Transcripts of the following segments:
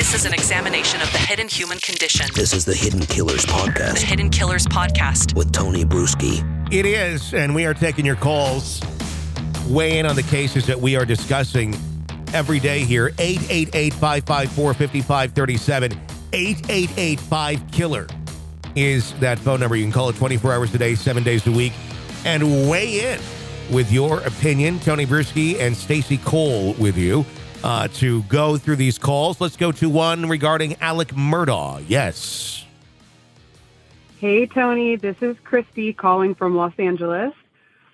This is an examination of the hidden human condition. This is the Hidden Killers Podcast. The podcast Hidden Killers Podcast. with Tony Brueski. It is, and we are taking your calls. Weigh in on the cases that we are discussing every day here. 888 554 5537. 888 5Killer is that phone number. You can call it 24 hours a day, seven days a week, and weigh in with your opinion. Tony Brueski and Stacy Cole with you uh, to go through these calls. Let's go to one regarding Alec Murdaugh. Yes. Hey, Tony. This is Christy calling from Los Angeles.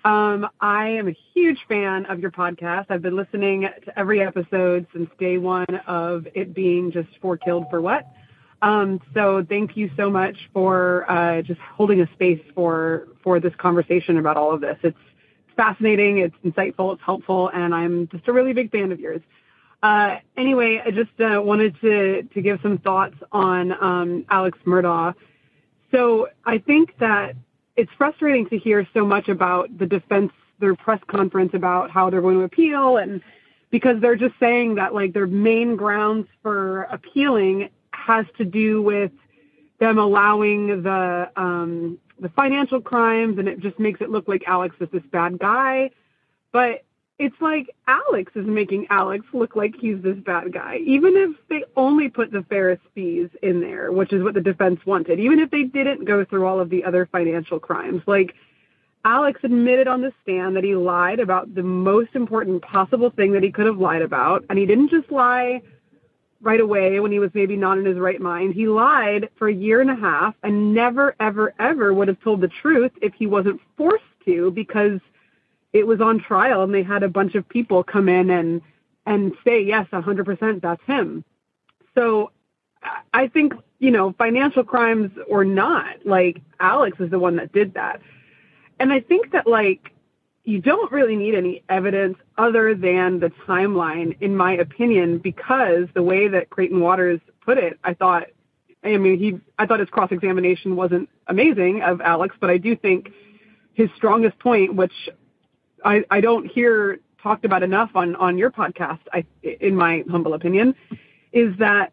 Um, I am a huge fan of your podcast. I've been listening to every episode since day one of it being just for Killed for What. Um, so thank you so much for uh, just holding a space for for this conversation about all of this. It's fascinating, it's insightful, it's helpful, and I'm just a really big fan of yours. Uh, anyway, I just uh, wanted to to give some thoughts on um, Alex Murdaugh. So I think that it's frustrating to hear so much about the defense, their press conference about how they're going to appeal and because they're just saying that like their main grounds for appealing has to do with them allowing the um, the financial crimes and it just makes it look like Alex is this bad guy. But it's like Alex is making Alex look like he's this bad guy. Even if they only put the Ferris fees in there, which is what the defense wanted, even if they didn't go through all of the other financial crimes, like Alex admitted on the stand that he lied about the most important possible thing that he could have lied about. And he didn't just lie right away when he was maybe not in his right mind. He lied for a year and a half and never, ever, ever would have told the truth if he wasn't forced to because it was on trial and they had a bunch of people come in and and say yes 100% that's him. So i think you know financial crimes or not like alex is the one that did that. And i think that like you don't really need any evidence other than the timeline in my opinion because the way that creighton waters put it i thought i mean he i thought his cross examination wasn't amazing of alex but i do think his strongest point which I, I don't hear talked about enough on, on your podcast, I, in my humble opinion, is that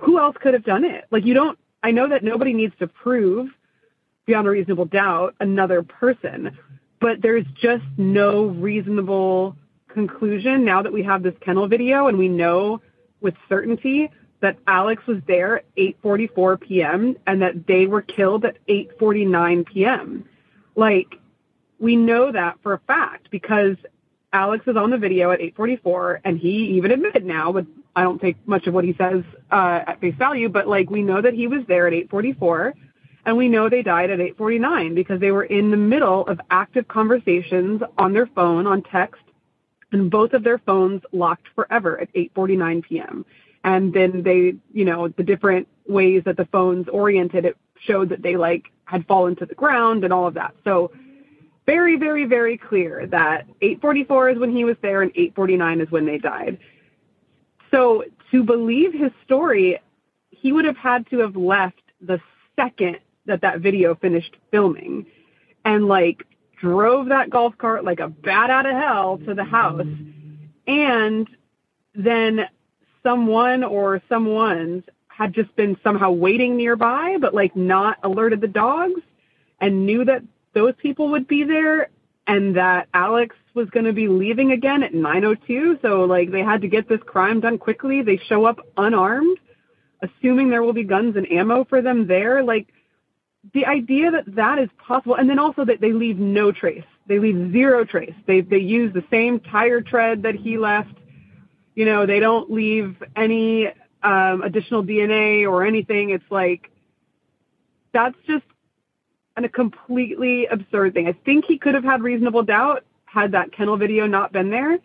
who else could have done it? Like you don't, I know that nobody needs to prove beyond a reasonable doubt another person, but there's just no reasonable conclusion now that we have this kennel video and we know with certainty that Alex was there at 8:44 p.m. and that they were killed at 8:49 p.m. Like we know that for a fact because Alex is on the video at 8:44, and he even admitted now, but I don't take much of what he says uh, at face value. But like we know that he was there at 8:44, and we know they died at 8:49 because they were in the middle of active conversations on their phone, on text, and both of their phones locked forever at 8:49 p.m. And then they, you know, the different ways that the phones oriented it showed that they like had fallen to the ground and all of that. So very, very, very clear that 844 is when he was there and 849 is when they died. So to believe his story, he would have had to have left the second that that video finished filming and like drove that golf cart like a bat out of hell to the house. And then someone or someone's had just been somehow waiting nearby, but like not alerted the dogs and knew that those people would be there and that Alex was going to be leaving again at 9:02 so like they had to get this crime done quickly. They show up unarmed assuming there will be guns and ammo for them there. Like the idea that that is possible and then also that they leave no trace. They leave zero trace. They they use the same tire tread that he left. You know they don't leave any um additional DNA or anything. It's like that's just and a completely absurd thing. I think he could have had reasonable doubt had that kennel video not been there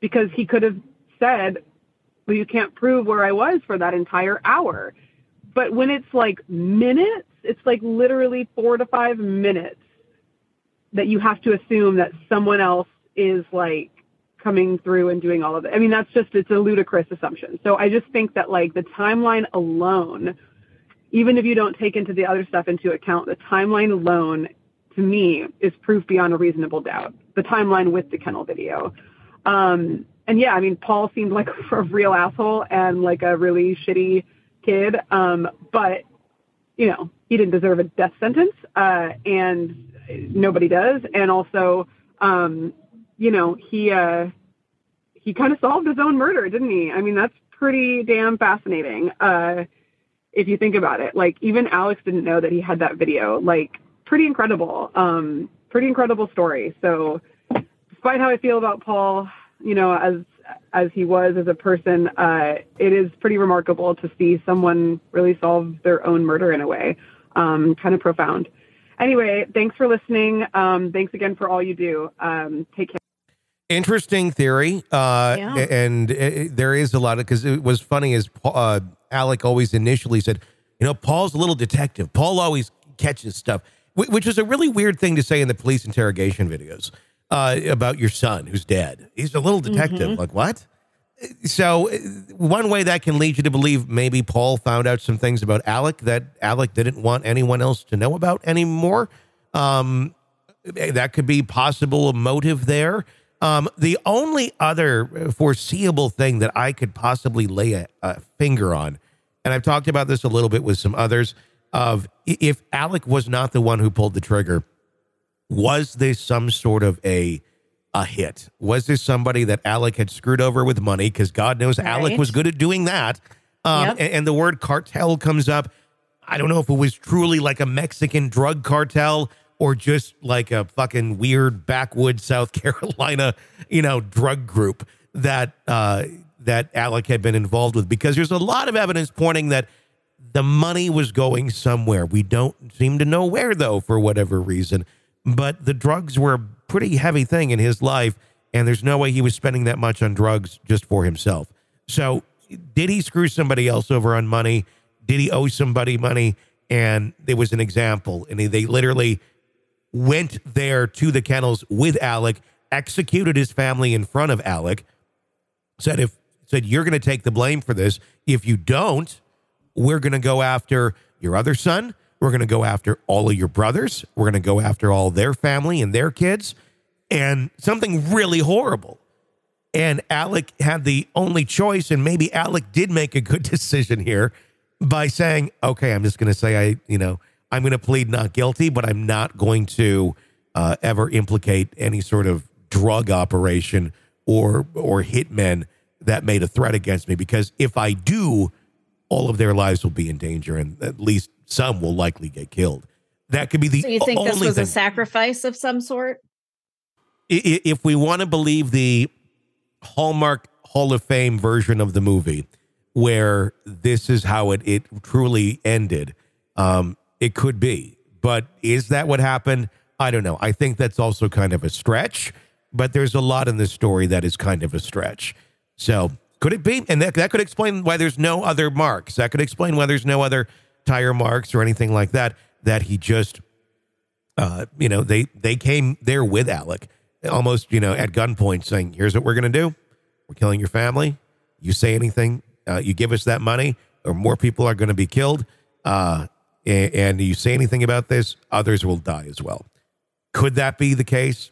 because he could have said, well, you can't prove where I was for that entire hour. But when it's like minutes, it's like literally four to five minutes that you have to assume that someone else is like coming through and doing all of it. I mean, that's just, it's a ludicrous assumption. So I just think that like the timeline alone even if you don't take into the other stuff into account, the timeline alone, to me, is proof beyond a reasonable doubt. The timeline with the kennel video. Um, and yeah, I mean, Paul seemed like a real asshole and like a really shitty kid. Um, but you know, he didn't deserve a death sentence, uh, and nobody does. And also, um, you know, he uh, he kind of solved his own murder, didn't he? I mean, that's pretty damn fascinating. Uh, if you think about it, like even Alex didn't know that he had that video. Like, pretty incredible. Um, pretty incredible story. So, despite how I feel about Paul, you know, as as he was as a person, uh, it is pretty remarkable to see someone really solve their own murder in a way. Um, kind of profound. Anyway, thanks for listening. Um, thanks again for all you do. Um, take care. Interesting theory. Uh, Yeah. And uh, there is a lot of, because it was funny as uh, Alec always initially said, you know, Paul's a little detective. Paul always catches stuff, which is a really weird thing to say in the police interrogation videos uh, about your son who's dead. He's a little detective. Like, what? So, uh, one way that can lead you to believe maybe Paul found out some things about Alec that Alec didn't want anyone else to know about anymore. Um, that could be possible a motive there. Um, the only other foreseeable thing that I could possibly lay a, a finger on, and I've talked about this a little bit with some others, of if Alec was not the one who pulled the trigger, was this some sort of a a hit? Was this somebody that Alec had screwed over with money? Because God knows Alec was good at doing that. Um, Yep. and, and the word cartel comes up. I don't know if it was truly like a Mexican drug cartel or just like a fucking weird backwoods South Carolina, you know, drug group that uh, that Alec had been involved with. Because there's a lot of evidence pointing that the money was going somewhere. We don't seem to know where though, for whatever reason. But the drugs were a pretty heavy thing in his life, and there's no way he was spending that much on drugs just for himself. So, did he screw somebody else over on money? Did he owe somebody money? And there was an example, and they literally went there to the kennels with Alec, executed his family in front of Alec, said if said you're going to take the blame for this. If you don't, we're going to go after your other son. We're going to go after all of your brothers. We're going to go after all their family and their kids, and something really horrible. And Alec had the only choice, and maybe Alec did make a good decision here by saying, "Okay, I'm just going to say I, you know, I'm going to plead not guilty, but I'm not going to uh, ever implicate any sort of drug operation or or hitmen that made a threat against me because if I do, all of their lives will be in danger, and at least some will likely get killed. That could be the So you think this was thing. a sacrifice of some sort? If we want to believe the Hallmark Hall of Fame version of the movie, where this is how it, it truly ended, um, it could be. But is that what happened? I don't know. I think that's also kind of a stretch, but there's a lot in this story that is kind of a stretch. So could it be? And that, that could explain why there's no other marks. That could explain why there's no other tire marks or anything like that, that he just uh, you know, they they came there with Alec, almost you know at gunpoint, saying, "Here's what we're gonna do: we're killing your family. You say anything, uh, you give us that money, or more people are going to be killed. Uh, and, and you say anything about this, others will die as well. Could that be the case?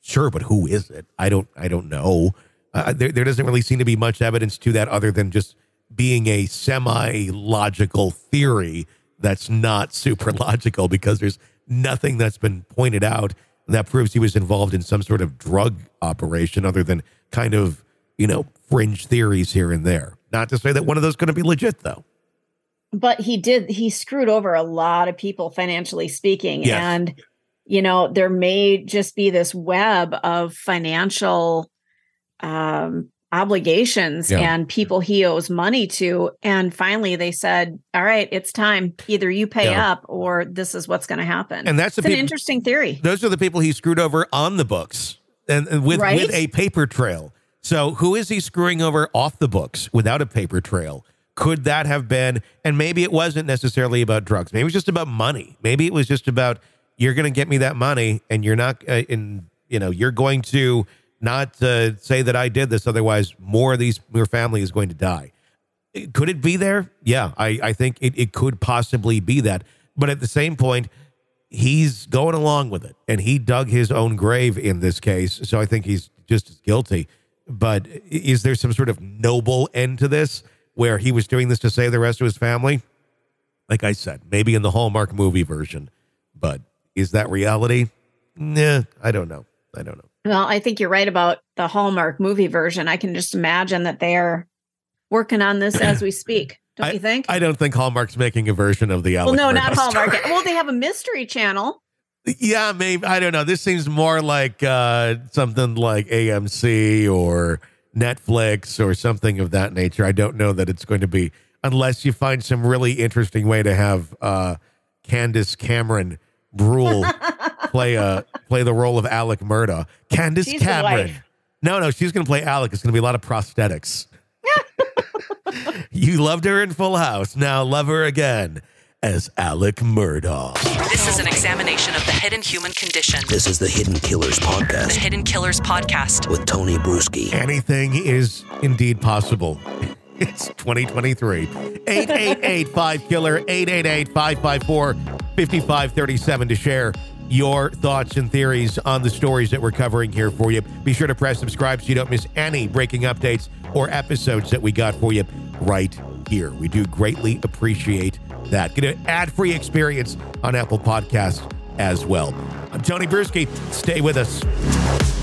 Sure, but who is it? I don't. I don't know. Uh, there, there doesn't really seem to be much evidence to that, other than just being a semi-logical theory that's not super logical because there's nothing that's been pointed out that proves he was involved in some sort of drug operation, other than kind of you know fringe theories here and there. Not to say that one of those is going to be legit, though. But he did he screwed over a lot of people financially speaking Yes. and you know there may just be this web of financial um obligations Yeah. and people he owes money to and finally they said all right it's time either you pay Yeah. up or this is what's going to happen And that's an interesting theory those are the people he screwed over on the books and, and with Right? with a paper trail. So who is he screwing over off the books without a paper trail? Could that have been? And maybe it wasn't necessarily about drugs. Maybe it was just about money. Maybe it was just about you're going to get me that money, and you're not. Uh, in you know, you're going to not uh, say that I did this. Otherwise, more of these your family is going to die. Could it be there? Yeah, I, I think it, it could possibly be that. But at the same point, he's going along with it and he dug his own grave in this case. So I think he's just as guilty. but is there some sort of noble end to this where he was doing this to save the rest of his family? Like I said, maybe in the Hallmark movie version, but is that reality? Nah, I don't know. I don't know. Well, I think you're right about the Hallmark movie version. I can just imagine that they're working on this as we speak. Don't you think? I don't think Hallmark's making a version of the well, Alex no, not Hallmark. story. Well, they have a mystery channel. Yeah, maybe. I don't know. This seems more like uh, something like AMC or Netflix or something of that nature. I don't know that it's going to be, unless you find some really interesting way to have uh, Candace Cameron Bure play a play the role of Alec Murdaugh. Candace She's Cameron. No, no, she's going to play Alec. It's going to be a lot of prosthetics. you loved her in Full House. Now love her again as Alec Murdaugh. This is an examination of the hidden human condition. This is the Hidden Killers Podcast. The Hidden Killers Podcast. with Tony Brueski. Anything is indeed possible. It's 2023. 888 killer 888 554 5537 to share your thoughts and theories on the stories that we're covering here for you. Be sure to press subscribe so you don't miss any breaking updates or episodes that we got for you right here. We do greatly appreciate that. Get an ad free experience on Apple Podcasts as well. I'm Tony Brueski. Stay with us.